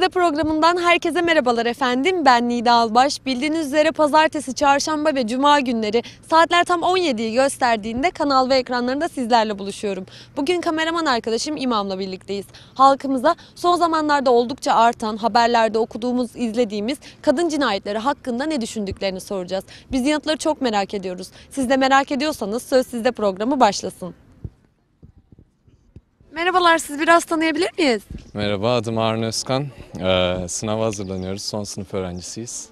Sizde programından herkese merhabalar efendim. Ben Nida Albaş. Bildiğiniz üzere pazartesi, çarşamba ve cuma günleri saatler tam 17'yi gösterdiğinde kanal ve ekranlarında sizlerle buluşuyorum. Bugün kameraman arkadaşım İmam'la birlikteyiz. Halkımıza son zamanlarda oldukça artan, haberlerde okuduğumuz, izlediğimiz kadın cinayetleri hakkında ne düşündüklerini soracağız. Biz yanıtları çok merak ediyoruz. Siz de merak ediyorsanız söz sizde programı başlasın. Merhabalar, siz biraz tanıyabilir miyiz? Merhaba, adım Harun Özkan. Ee, sınava hazırlanıyoruz, son sınıf öğrencisiyiz.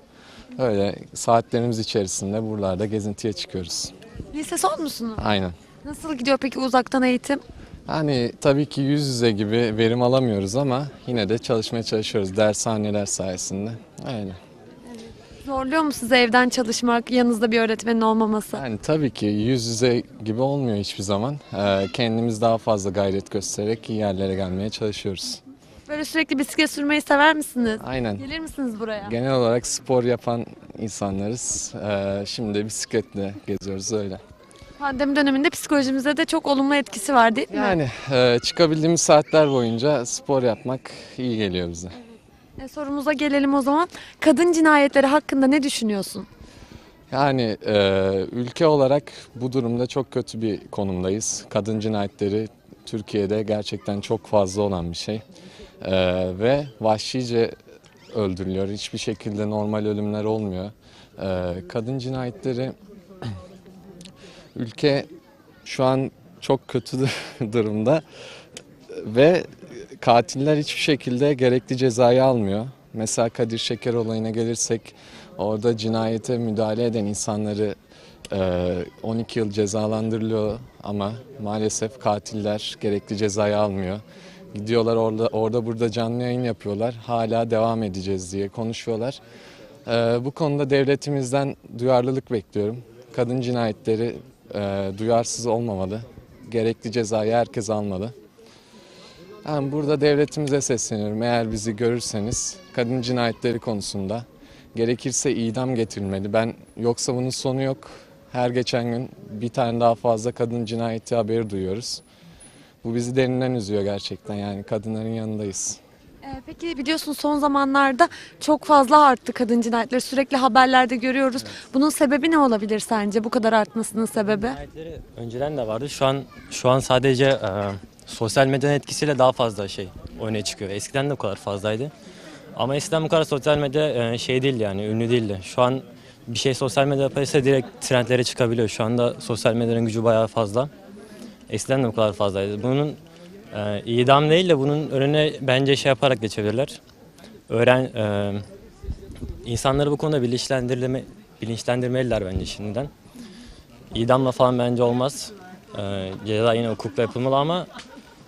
Öyle saatlerimiz içerisinde buralarda gezintiye çıkıyoruz. Lise son musunuz? Aynen. Nasıl gidiyor peki uzaktan eğitim? Hani tabii ki yüz yüze gibi verim alamıyoruz ama yine de çalışmaya çalışıyoruz dershaneler sayesinde. Öyle. Zorluyor mu sizi evden çalışmak, yanınızda bir öğretmenin olmaması? Yani tabii ki yüz yüze gibi olmuyor hiçbir zaman. Ee, kendimiz daha fazla gayret göstererek iyi yerlere gelmeye çalışıyoruz. Böyle sürekli bisiklet sürmeyi sever misiniz? Aynen. Gelir misiniz buraya? Genel olarak spor yapan insanlarız. Ee, şimdi bisikletle geziyoruz öyle. Pandemi döneminde psikolojimize de çok olumlu etkisi var değil mi? Yani e, çıkabildiğimiz saatler boyunca spor yapmak iyi geliyor bize. E, sorumuza gelelim o zaman. Kadın cinayetleri hakkında ne düşünüyorsun? Yani e, ülke olarak bu durumda çok kötü bir konumdayız. Kadın cinayetleri Türkiye'de gerçekten çok fazla olan bir şey. E, ve vahşice öldürülüyor. Hiçbir şekilde normal ölümler olmuyor. E, kadın cinayetleri ülke şu an çok kötü durumda ve katiller hiçbir şekilde gerekli cezayı almıyor. Mesela Kadir Şeker olayına gelirsek orada cinayete müdahale eden insanları e, 12 yıl cezalandırılıyor ama maalesef katiller gerekli cezayı almıyor. Gidiyorlar orada orada burada canlı yayın yapıyorlar. Hala devam edeceğiz diye konuşuyorlar. E, bu konuda devletimizden duyarlılık bekliyorum. Kadın cinayetleri e, duyarsız olmamalı. Gerekli cezayı herkes almalı. Ben burada devletimize sesleniyorum. Eğer bizi görürseniz kadın cinayetleri konusunda gerekirse idam getirilmeli. Ben yoksa bunun sonu yok. Her geçen gün bir tane daha fazla kadın cinayeti haberi duyuyoruz. Bu bizi derinden üzüyor gerçekten. Yani kadınların yanındayız. E, peki biliyorsun son zamanlarda çok fazla arttı kadın cinayetleri. Sürekli haberlerde görüyoruz. Bunun sebebi ne olabilir sence? Bu kadar artmasının sebebi? Cinayetleri önceden de vardı. Şu an şu an sadece e, sosyal medyanın etkisiyle daha fazla şey öne çıkıyor. Eskiden de bu kadar fazlaydı. Ama eskiden bu kadar sosyal medya e, şey değildi yani ünlü değildi. Şu an bir şey sosyal medya yaparsa direkt trendlere çıkabiliyor. Şu anda sosyal medyanın gücü bayağı fazla. Eskiden de bu kadar fazlaydı. Bunun e, idam değil de bunun önüne bence şey yaparak geçebilirler. Öğren e, insanları bu konuda bilinçlendirme bilinçlendirmeliler bence şimdiden. İdamla falan bence olmaz. Ee, ceza yine hukukla yapılmalı ama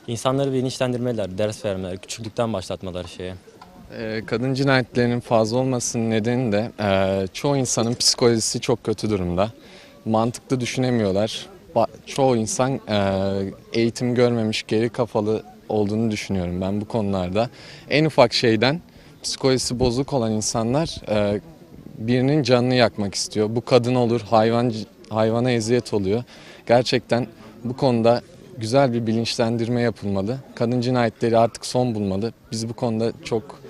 insanları bilinçlendirmeliler, ders vermeler, küçüklükten başlatmalar şeye. Ee, Kadın cinayetlerinin fazla olmasının nedeni de e, çoğu insanın psikolojisi çok kötü durumda. Mantıklı düşünemiyorlar. Çoğu insan e, eğitim görmemiş, geri kafalı olduğunu düşünüyorum ben bu konularda. En ufak şeyden psikolojisi bozuk olan insanlar e, birinin canını yakmak istiyor. Bu kadın olur, hayvan hayvana eziyet oluyor. Gerçekten bu konuda güzel bir bilinçlendirme yapılmalı. Kadın cinayetleri artık son bulmalı. Biz bu konuda çok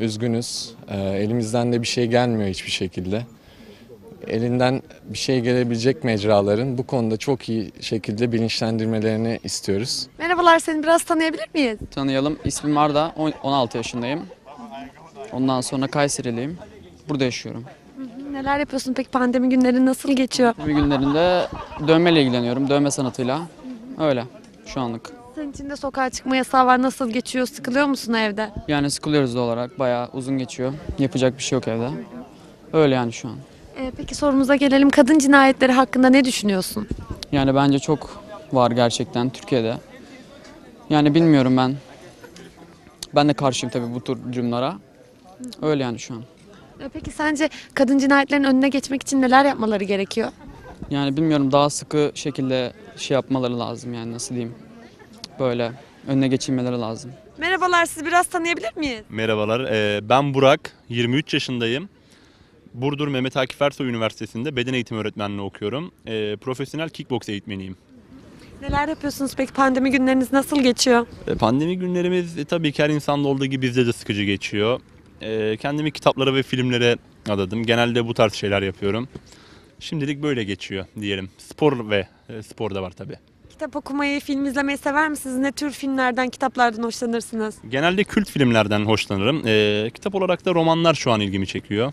üzgünüz. Ee, elimizden de bir şey gelmiyor hiçbir şekilde. Elinden bir şey gelebilecek mecraların bu konuda çok iyi şekilde bilinçlendirmelerini istiyoruz. Merhabalar seni biraz tanıyabilir miyiz? Tanıyalım. İsmim Arda. on- 16 yaşındayım. Ondan sonra Kayseriliyim. Burada yaşıyorum. Neler yapıyorsun peki pandemi günleri nasıl geçiyor? Bir günlerinde dövmeyle ilgileniyorum. Dövme sanatıyla. Öyle şu anlık. Senin için de sokağa çıkma yasağı var. Nasıl geçiyor? Sıkılıyor musun evde? Yani sıkılıyoruz da olarak. Bayağı uzun geçiyor. Yapacak bir şey yok evde. Öyle yani şu an. E, peki sorumuza gelelim. Kadın cinayetleri hakkında ne düşünüyorsun? Yani bence çok var gerçekten Türkiye'de. Yani bilmiyorum ben. Ben de karşıyım tabii bu tür durumlara. Öyle yani şu an. E, peki sence kadın cinayetlerin önüne geçmek için neler yapmaları gerekiyor? Yani bilmiyorum daha sıkı şekilde şey yapmaları lazım yani nasıl diyeyim. Böyle önüne geçilmeleri lazım. Merhabalar sizi biraz tanıyabilir miyiz? Merhabalar, ee, ben Burak, 23 yaşındayım. Burdur Mehmet Akif Ersoy Üniversitesi'nde beden eğitimi öğretmenliği okuyorum. Ee, profesyonel kickbox eğitmeniyim. Neler yapıyorsunuz peki? Pandemi günleriniz nasıl geçiyor? E, Pandemi günlerimiz e, tabii ki her insanda olduğu gibi bizde de sıkıcı geçiyor. E, kendimi kitaplara ve filmlere adadım. Genelde bu tarz şeyler yapıyorum. Şimdilik böyle geçiyor diyelim. Spor ve e, spor da var tabii. Kitap okumayı, film izlemeyi sever misiniz? Ne tür filmlerden, kitaplardan hoşlanırsınız? Genelde kült filmlerden hoşlanırım. E, kitap olarak da romanlar şu an ilgimi çekiyor.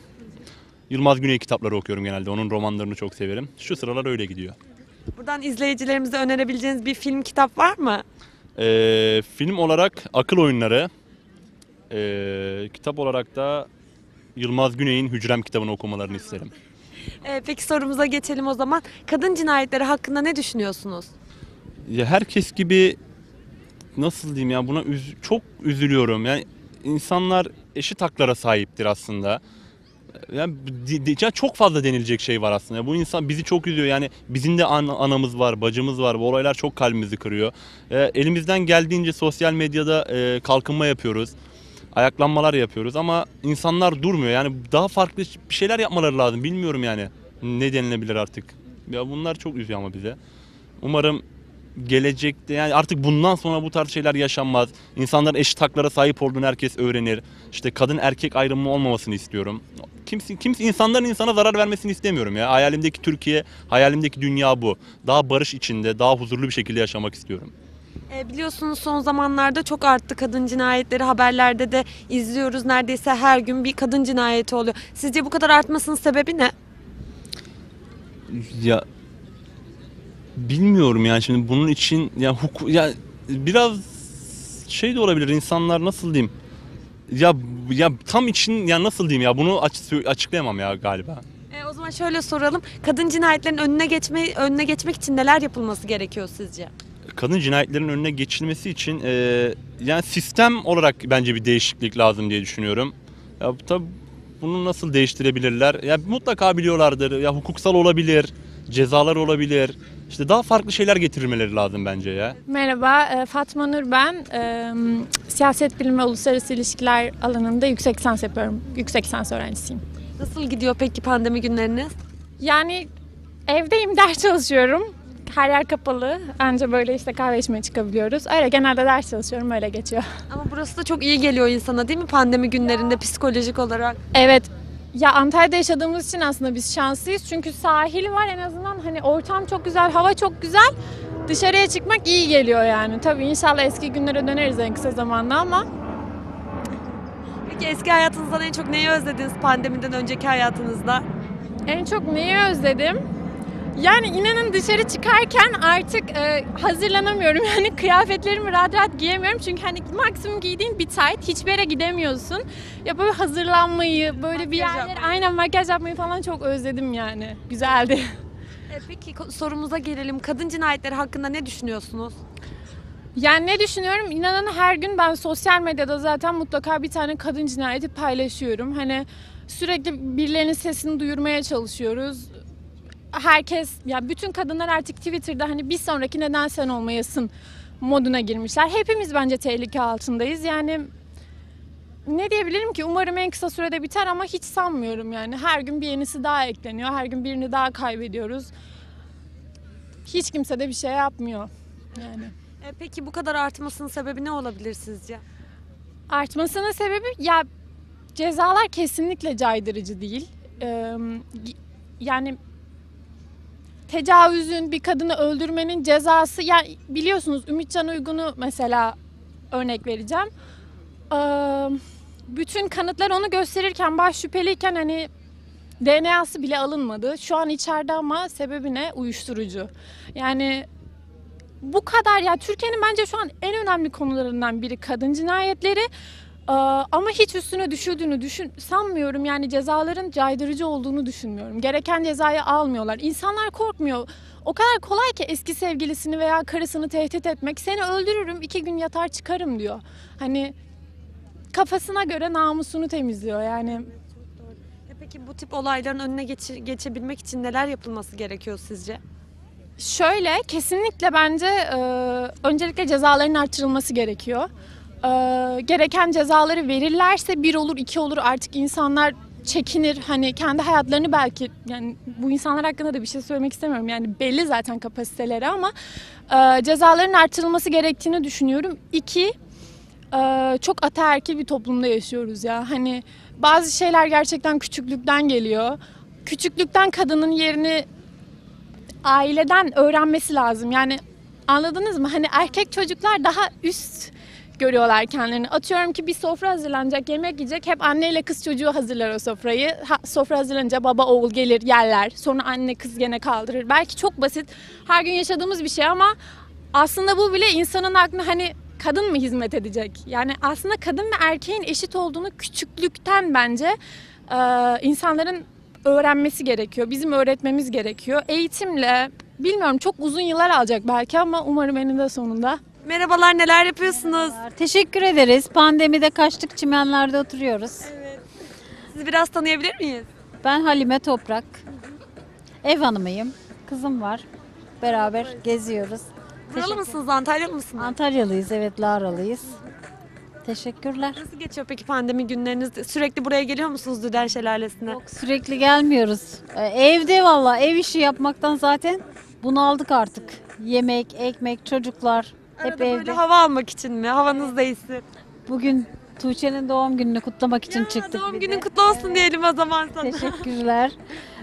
Yılmaz Güney kitapları okuyorum genelde. Onun romanlarını çok severim. Şu sıralar öyle gidiyor. Buradan izleyicilerimize önerebileceğiniz bir film, kitap var mı? E, film olarak Akıl Oyunları. E, kitap olarak da Yılmaz Güney'in Hücrem kitabını okumalarını isterim. Ee, peki sorumuza geçelim o zaman. Kadın cinayetleri hakkında ne düşünüyorsunuz? Ya herkes gibi nasıl diyeyim ya buna üz- çok üzülüyorum. Yani insanlar eşit haklara sahiptir aslında. Yani çok fazla denilecek şey var aslında. Bu insan bizi çok üzüyor. Yani bizim de an- anamız var, bacımız var. Bu olaylar çok kalbimizi kırıyor. E, elimizden geldiğince sosyal medyada e, kalkınma yapıyoruz. Ayaklanmalar yapıyoruz ama insanlar durmuyor. Yani daha farklı bir şeyler yapmaları lazım. Bilmiyorum yani ne denilebilir artık. Ya bunlar çok üzüyor ama bize. Umarım gelecekte yani artık bundan sonra bu tarz şeyler yaşanmaz. İnsanların eşit haklara sahip olduğunu herkes öğrenir. İşte kadın erkek ayrımı olmamasını istiyorum. Kimse, kimse insanların insana zarar vermesini istemiyorum ya. Hayalimdeki Türkiye, hayalimdeki dünya bu. Daha barış içinde, daha huzurlu bir şekilde yaşamak istiyorum. Ee, biliyorsunuz son zamanlarda çok arttı kadın cinayetleri. Haberlerde de izliyoruz. Neredeyse her gün bir kadın cinayeti oluyor. Sizce bu kadar artmasının sebebi ne? Ya bilmiyorum yani şimdi bunun için ya hukuk ya biraz şey de olabilir insanlar nasıl diyeyim ya ya tam için ya nasıl diyeyim ya bunu aç, açıklayamam ya galiba. Ee, o zaman şöyle soralım. Kadın cinayetlerin önüne geçme önüne geçmek için neler yapılması gerekiyor sizce? Kadın cinayetlerin önüne geçilmesi için e, yani sistem olarak bence bir değişiklik lazım diye düşünüyorum. Ya tabii bunu nasıl değiştirebilirler? Ya mutlaka biliyorlardır. Ya hukuksal olabilir, cezalar olabilir. İşte daha farklı şeyler getirmeleri lazım bence ya. Merhaba, e, Fatma Nur ben. E, Siyaset bilimi ve uluslararası ilişkiler alanında yüksek lisans yapıyorum. Yüksek lisans öğrencisiyim. Nasıl gidiyor peki pandemi günleriniz? Yani evdeyim, ders çalışıyorum. Her yer kapalı. Anca böyle işte kahve içmeye çıkabiliyoruz. Öyle genelde ders çalışıyorum, öyle geçiyor. Ama burası da çok iyi geliyor insana değil mi pandemi günlerinde psikolojik olarak? Evet, ya Antalya'da yaşadığımız için aslında biz şanslıyız. Çünkü sahil var en azından hani ortam çok güzel, hava çok güzel. Dışarıya çıkmak iyi geliyor yani. Tabii inşallah eski günlere döneriz en kısa zamanda ama Peki eski hayatınızdan en çok neyi özlediniz pandemiden önceki hayatınızda? En çok neyi özledim? Yani inanın dışarı çıkarken artık e, hazırlanamıyorum. Yani kıyafetlerimi rahat rahat giyemiyorum. Çünkü hani maksimum giydiğin bir tayt. Hiçbir yere gidemiyorsun. Ya böyle hazırlanmayı, böyle bir Makyaj yerlere yapmayı. aynen makyaj yapmayı falan çok özledim yani. Güzeldi. E, peki sorumuza gelelim. Kadın cinayetleri hakkında ne düşünüyorsunuz? Yani ne düşünüyorum? İnanın her gün ben sosyal medyada zaten mutlaka bir tane kadın cinayeti paylaşıyorum. Hani sürekli birilerinin sesini duyurmaya çalışıyoruz. Herkes, ya bütün kadınlar artık Twitter'da hani bir sonraki neden sen olmayasın moduna girmişler. Hepimiz bence tehlike altındayız. Yani ne diyebilirim ki? Umarım en kısa sürede biter ama hiç sanmıyorum yani. Her gün bir yenisi daha ekleniyor. Her gün birini daha kaybediyoruz. Hiç kimse de bir şey yapmıyor. Yani. E, peki bu kadar artmasının sebebi ne olabilir sizce? Artmasının sebebi ya cezalar kesinlikle caydırıcı değil. Ee, yani tecavüzün bir kadını öldürmenin cezası ya biliyorsunuz Ümitcan Uygun'u mesela örnek vereceğim. Bütün kanıtlar onu gösterirken baş şüpheliyken hani DNA'sı bile alınmadı. Şu an içeride ama sebebi ne? Uyuşturucu. Yani bu kadar ya Türkiye'nin bence şu an en önemli konularından biri kadın cinayetleri. Ee, ama hiç üstüne düşüldüğünü düşün sanmıyorum. Yani cezaların caydırıcı olduğunu düşünmüyorum. Gereken cezayı almıyorlar. İnsanlar korkmuyor. O kadar kolay ki eski sevgilisini veya karısını tehdit etmek. Seni öldürürüm, iki gün yatar çıkarım diyor. Hani kafasına göre namusunu temizliyor yani. Peki bu tip olayların önüne geçi- geçebilmek için neler yapılması gerekiyor sizce? Şöyle kesinlikle bence e, öncelikle cezaların artırılması gerekiyor. E, gereken cezaları verirlerse bir olur iki olur artık insanlar çekinir. Hani kendi hayatlarını belki yani bu insanlar hakkında da bir şey söylemek istemiyorum. Yani belli zaten kapasiteleri ama e, cezaların artırılması gerektiğini düşünüyorum. İki, e, çok ataerkil bir toplumda yaşıyoruz ya. Hani bazı şeyler gerçekten küçüklükten geliyor. Küçüklükten kadının yerini aileden öğrenmesi lazım. Yani anladınız mı? Hani erkek çocuklar daha üst görüyorlar kendilerini. Atıyorum ki bir sofra hazırlanacak, yemek yiyecek. Hep anneyle kız çocuğu hazırlar o sofrayı. Ha, sofra hazırlanınca baba oğul gelir yerler. Sonra anne kız gene kaldırır. Belki çok basit her gün yaşadığımız bir şey ama aslında bu bile insanın aklına hani kadın mı hizmet edecek? Yani aslında kadın ve erkeğin eşit olduğunu küçüklükten bence e, insanların öğrenmesi gerekiyor. Bizim öğretmemiz gerekiyor. Eğitimle bilmiyorum çok uzun yıllar alacak belki ama umarım eninde sonunda. Merhabalar neler yapıyorsunuz? Teşekkür ederiz. Pandemide kaçtık çimenlerde oturuyoruz. Sizi biraz tanıyabilir miyiz? Ben Halime Toprak. Ev hanımıyım. Kızım var. Beraber geziyoruz. Buralı Teşekkür- mısınız, Antalyalı mısınız? Antalyalıyız, evet Laralıyız. Teşekkürler. Nasıl geçiyor peki pandemi günleriniz? Sürekli buraya geliyor musunuz Düden Şelalesi'ne? Yok sürekli gelmiyoruz. Ee, Evde valla ev işi yapmaktan zaten bunaldık artık. Yemek, ekmek, çocuklar hep Arada evde. böyle hava almak için mi? Havanız değişsin. Bugün Tuğçe'nin doğum gününü kutlamak için çıktık. doğum bir günün kutlu olsun diyelim o zaman sana. Teşekkürler.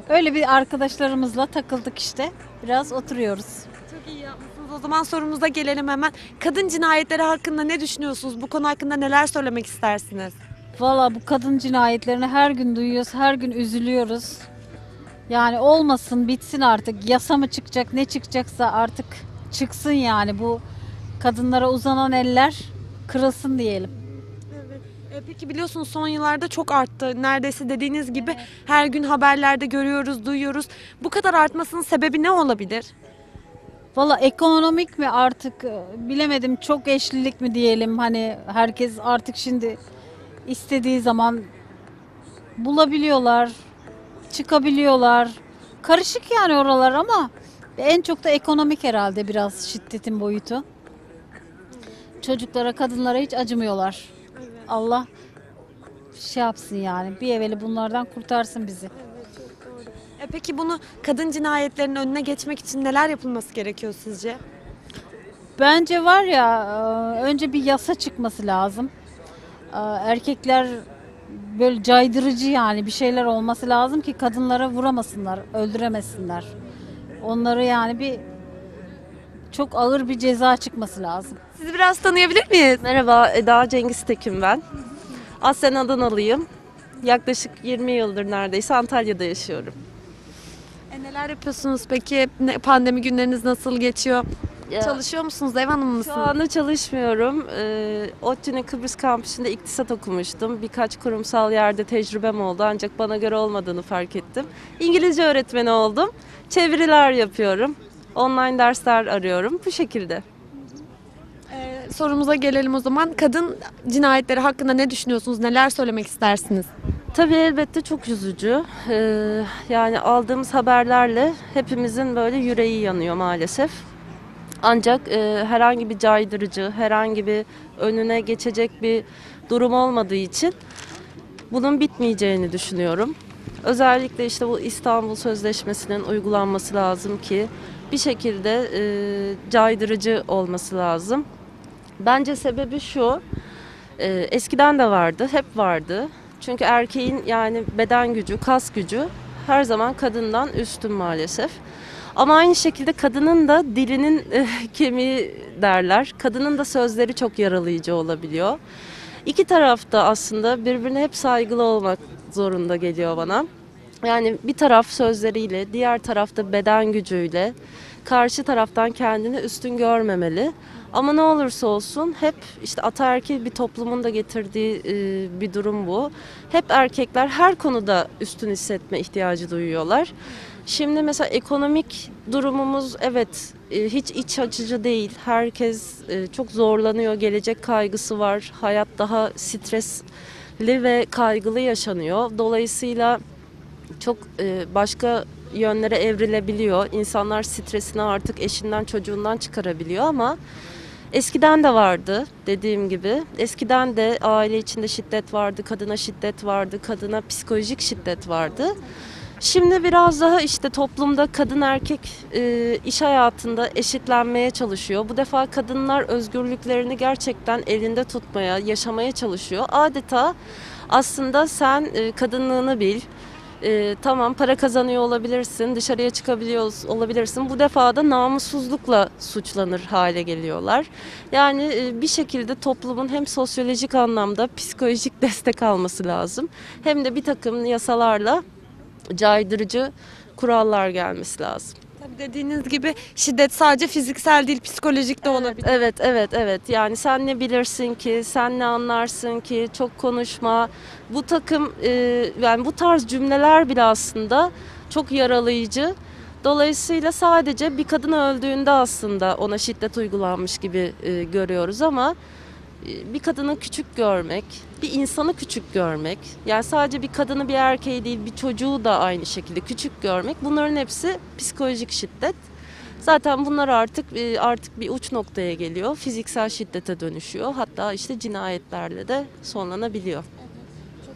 Öyle bir arkadaşlarımızla takıldık işte. Biraz oturuyoruz. Çok iyi yapmışsınız. O zaman sorumuza gelelim hemen. Kadın cinayetleri hakkında ne düşünüyorsunuz? Bu konu hakkında neler söylemek istersiniz? Valla bu kadın cinayetlerini her gün duyuyoruz, her gün üzülüyoruz. Yani olmasın, bitsin artık. Yasa mı çıkacak, ne çıkacaksa artık çıksın yani. Bu kadınlara uzanan eller kırılsın diyelim. E, Peki biliyorsunuz son yıllarda çok arttı. Neredeyse dediğiniz gibi her gün haberlerde görüyoruz, duyuyoruz. Bu kadar artmasının sebebi ne olabilir? Valla ekonomik mi artık e, bilemedim çok eşlilik mi diyelim. Hani herkes artık şimdi istediği zaman bulabiliyorlar, çıkabiliyorlar. Karışık yani oralar ama en çok da ekonomik herhalde biraz şiddetin boyutu. Çocuklara, kadınlara hiç acımıyorlar. Allah şey yapsın yani bir evveli bunlardan kurtarsın bizi. E peki bunu kadın cinayetlerinin önüne geçmek için neler yapılması gerekiyor sizce? Bence var ya e, önce bir yasa çıkması lazım. E, Erkekler böyle caydırıcı yani bir şeyler olması lazım ki kadınlara vuramasınlar, öldüremesinler. Onları yani bir çok ağır bir ceza çıkması lazım. Sizi biraz tanıyabilir miyiz? Merhaba, Eda Cengiz Tekin ben. Aslen Adanalıyım. Yaklaşık 20 yıldır neredeyse Antalya'da yaşıyorum. E neler yapıyorsunuz peki? Ne- Pandemi günleriniz nasıl geçiyor? Ya, Çalışıyor musunuz? Ev hanımı şu mısınız? anda çalışmıyorum. Ee, ODTÜ'nün Kıbrıs kampüsünde iktisat okumuştum. Birkaç kurumsal yerde tecrübem oldu ancak bana göre olmadığını fark ettim. İngilizce öğretmeni oldum. Çeviriler yapıyorum. Online dersler arıyorum. Bu şekilde. E, sorumuza gelelim o zaman. Kadın cinayetleri hakkında ne düşünüyorsunuz? Neler söylemek istersiniz? Tabii elbette çok üzücü. Ee, yani aldığımız haberlerle hepimizin böyle yüreği yanıyor maalesef. Ancak e, herhangi bir caydırıcı, herhangi bir önüne geçecek bir durum olmadığı için bunun bitmeyeceğini düşünüyorum. Özellikle işte bu İstanbul Sözleşmesi'nin uygulanması lazım ki bir şekilde e, caydırıcı olması lazım. Bence sebebi şu, e, eskiden de vardı, hep vardı. Çünkü erkeğin yani beden gücü, kas gücü her zaman kadından üstün maalesef. Ama aynı şekilde kadının da dilinin eh, kemiği derler. Kadının da sözleri çok yaralayıcı olabiliyor. İki tarafta aslında birbirine hep saygılı olmak zorunda geliyor bana. Yani bir taraf sözleriyle, diğer tarafta beden gücüyle karşı taraftan kendini üstün görmemeli. Ama ne olursa olsun hep işte ataerkil bir toplumun da getirdiği e, bir durum bu. Hep erkekler her konuda üstün hissetme ihtiyacı duyuyorlar. Şimdi mesela ekonomik durumumuz evet e, hiç iç açıcı değil. Herkes e, çok zorlanıyor, gelecek kaygısı var. Hayat daha stresli ve kaygılı yaşanıyor. Dolayısıyla çok e, başka yönlere evrilebiliyor. İnsanlar stresini artık eşinden çocuğundan çıkarabiliyor ama Eskiden de vardı dediğim gibi. Eskiden de aile içinde şiddet vardı, kadına şiddet vardı, kadına psikolojik şiddet vardı. Şimdi biraz daha işte toplumda kadın erkek e, iş hayatında eşitlenmeye çalışıyor. Bu defa kadınlar özgürlüklerini gerçekten elinde tutmaya, yaşamaya çalışıyor. Adeta aslında sen e, kadınlığını bil, e, tamam para kazanıyor olabilirsin, dışarıya çıkabiliyor olabilirsin. Bu defa da namussuzlukla suçlanır hale geliyorlar. Yani e, bir şekilde toplumun hem sosyolojik anlamda psikolojik destek alması lazım. Hem de bir takım yasalarla caydırıcı kurallar gelmesi lazım. Tabii dediğiniz gibi şiddet sadece fiziksel değil psikolojik de olabilir. Evet, evet, evet. Yani sen ne bilirsin ki, sen ne anlarsın ki, çok konuşma. Bu takım, e, yani bu tarz cümleler bile aslında çok yaralayıcı. Dolayısıyla sadece bir kadın öldüğünde aslında ona şiddet uygulanmış gibi e, görüyoruz ama bir kadını küçük görmek, bir insanı küçük görmek, yani sadece bir kadını bir erkeği değil bir çocuğu da aynı şekilde küçük görmek bunların hepsi psikolojik şiddet. Zaten bunlar artık e, artık bir uç noktaya geliyor. Fiziksel şiddete dönüşüyor. Hatta işte cinayetlerle de sonlanabiliyor.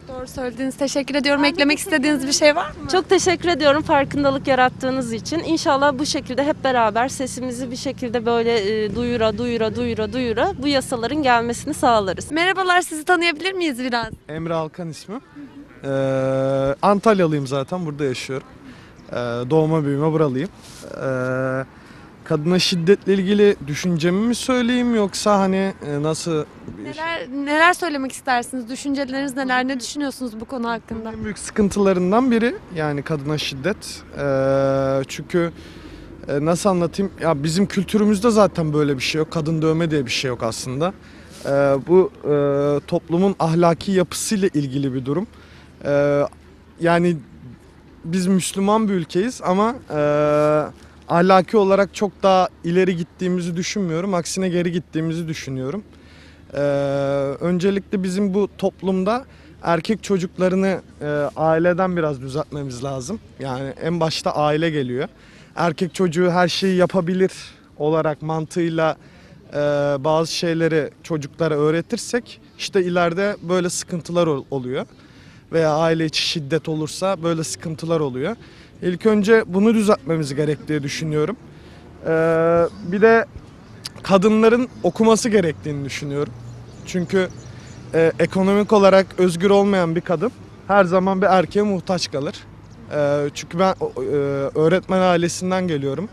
Doğru söylediniz. Teşekkür ediyorum. Eklemek istediğiniz bir şey var mı? Çok teşekkür ediyorum farkındalık yarattığınız için. İnşallah bu şekilde hep beraber sesimizi bir şekilde böyle e, duyura duyura duyura duyura bu yasaların gelmesini sağlarız. Merhabalar sizi tanıyabilir miyiz biraz? Emre Alkan ismi. Ee, Antalyalıyım zaten burada yaşıyorum. Ee, doğma büyüme buralıyım. Ee, kadına şiddetle ilgili düşüncemi mi söyleyeyim yoksa hani e, nasıl bir Neler neler söylemek istersiniz? Düşünceleriniz neler? Ne düşünüyorsunuz bu konu hakkında? en büyük sıkıntılarından biri yani kadına şiddet. Ee, çünkü e, nasıl anlatayım? Ya bizim kültürümüzde zaten böyle bir şey yok. Kadın dövme diye bir şey yok aslında. Ee, bu e, toplumun ahlaki yapısıyla ilgili bir durum. Ee, yani biz Müslüman bir ülkeyiz ama e, ahlaki olarak çok daha ileri gittiğimizi düşünmüyorum. Aksine geri gittiğimizi düşünüyorum. Ee, öncelikle bizim bu toplumda erkek çocuklarını e, aileden biraz düzeltmemiz lazım. Yani en başta aile geliyor. Erkek çocuğu her şeyi yapabilir olarak mantığıyla e, bazı şeyleri çocuklara öğretirsek işte ileride böyle sıkıntılar ol- oluyor. Veya aile içi şiddet olursa böyle sıkıntılar oluyor. İlk önce bunu düzeltmemiz gerek düşünüyorum. Ee, bir de kadınların okuması gerektiğini düşünüyorum. Çünkü e, ekonomik olarak özgür olmayan bir kadın her zaman bir erkeğe muhtaç kalır. E, çünkü ben e, öğretmen ailesinden geliyorum.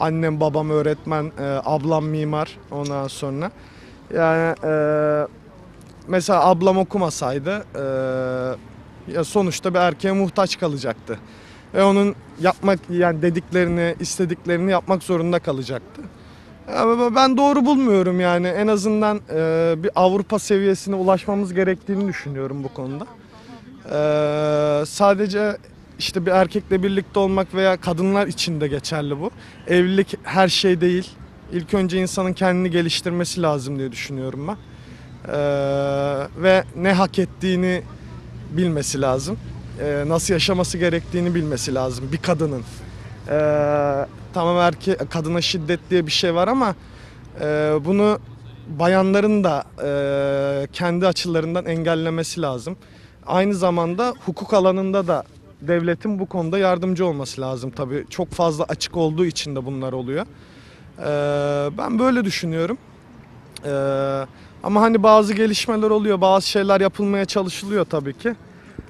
Annem babam öğretmen, e, ablam mimar ondan sonra. Yani e, mesela ablam okumasaydı e, ya sonuçta bir erkeğe muhtaç kalacaktı. Ve onun yapmak yani dediklerini, istediklerini yapmak zorunda kalacaktı. Ya ben doğru bulmuyorum yani en azından e, bir Avrupa seviyesine ulaşmamız gerektiğini düşünüyorum bu konuda. E, sadece işte bir erkekle birlikte olmak veya kadınlar için de geçerli bu. Evlilik her şey değil. İlk önce insanın kendini geliştirmesi lazım diye düşünüyorum ben. E, ve ne hak ettiğini bilmesi lazım. E, nasıl yaşaması gerektiğini bilmesi lazım bir kadının. E, tamam erke kadına şiddet diye bir şey var ama e, bunu bayanların da e, kendi açılarından engellemesi lazım. Aynı zamanda hukuk alanında da devletin bu konuda yardımcı olması lazım tabii. Çok fazla açık olduğu için de bunlar oluyor. E, ben böyle düşünüyorum. E, ama hani bazı gelişmeler oluyor, bazı şeyler yapılmaya çalışılıyor tabii ki.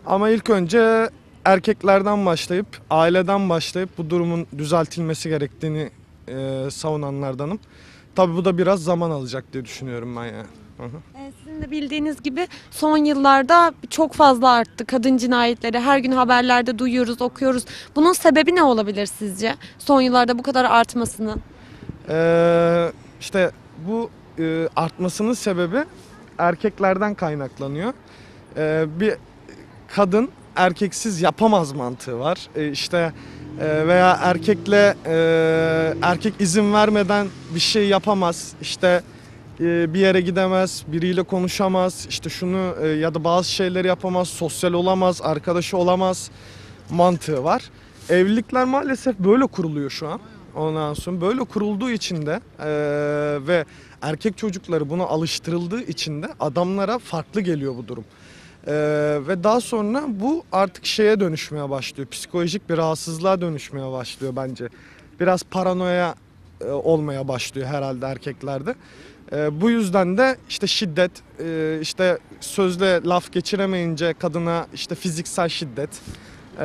Ama ilk önce erkeklerden başlayıp, aileden başlayıp bu durumun düzeltilmesi gerektiğini e, savunanlardanım. Tabii bu da biraz zaman alacak diye düşünüyorum ben yani. Hı hı. Ee, Sizin de bildiğiniz gibi son yıllarda çok fazla arttı kadın cinayetleri. Her gün haberlerde duyuyoruz, okuyoruz. Bunun sebebi ne olabilir sizce? Son yıllarda bu kadar artmasının. Ee, işte bu e, artmasının sebebi erkeklerden kaynaklanıyor. Ee, bir kadın erkeksiz yapamaz mantığı var. Ee, işte e, veya erkekle e, erkek izin vermeden bir şey yapamaz. İşte e, bir yere gidemez, biriyle konuşamaz. İşte şunu e, ya da bazı şeyleri yapamaz, sosyal olamaz, arkadaşı olamaz mantığı var. Evlilikler maalesef böyle kuruluyor şu an. Ondan sonra böyle kurulduğu için de eee, ve erkek çocukları buna alıştırıldığı için de adamlara farklı geliyor bu durum. Eee, ve daha sonra bu artık şeye dönüşmeye başlıyor. Psikolojik bir rahatsızlığa dönüşmeye başlıyor bence. Biraz paranoya e, olmaya başlıyor herhalde erkeklerde. E, bu yüzden de işte şiddet, e, işte sözle laf geçiremeyince kadına işte fiziksel şiddet e,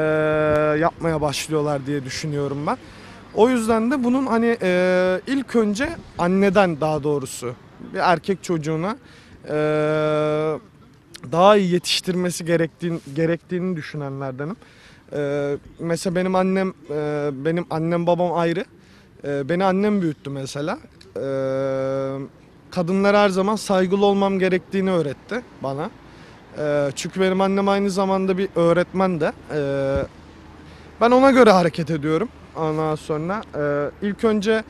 yapmaya başlıyorlar diye düşünüyorum ben. O yüzden de bunun hani e, ilk önce anneden daha doğrusu bir erkek çocuğuna e, daha iyi yetiştirmesi gerektiğini, gerektiğini düşünenlerdenim. E, mesela benim annem e, benim annem babam ayrı. E, beni annem büyüttü mesela. E, kadınlara her zaman saygılı olmam gerektiğini öğretti bana. E, çünkü benim annem aynı zamanda bir öğretmen de. E, ben ona göre hareket ediyorum. Ondan sonra e, ilk önce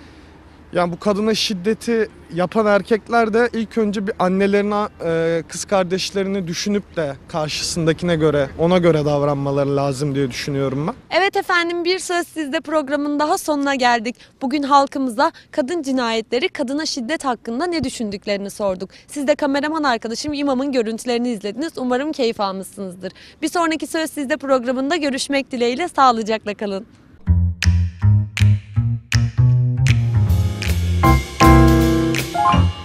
yani bu kadına şiddeti yapan erkekler de ilk önce bir annelerine, e, kız kardeşlerini düşünüp de karşısındakine göre, ona göre davranmaları lazım diye düşünüyorum ben. Evet efendim bir söz sizde programın daha sonuna geldik. Bugün halkımıza kadın cinayetleri, kadına şiddet hakkında ne düşündüklerini sorduk. Siz de kameraman arkadaşım İmam'ın görüntülerini izlediniz. Umarım keyif almışsınızdır. Bir sonraki söz sizde programında görüşmek dileğiyle sağlıcakla kalın. Bye.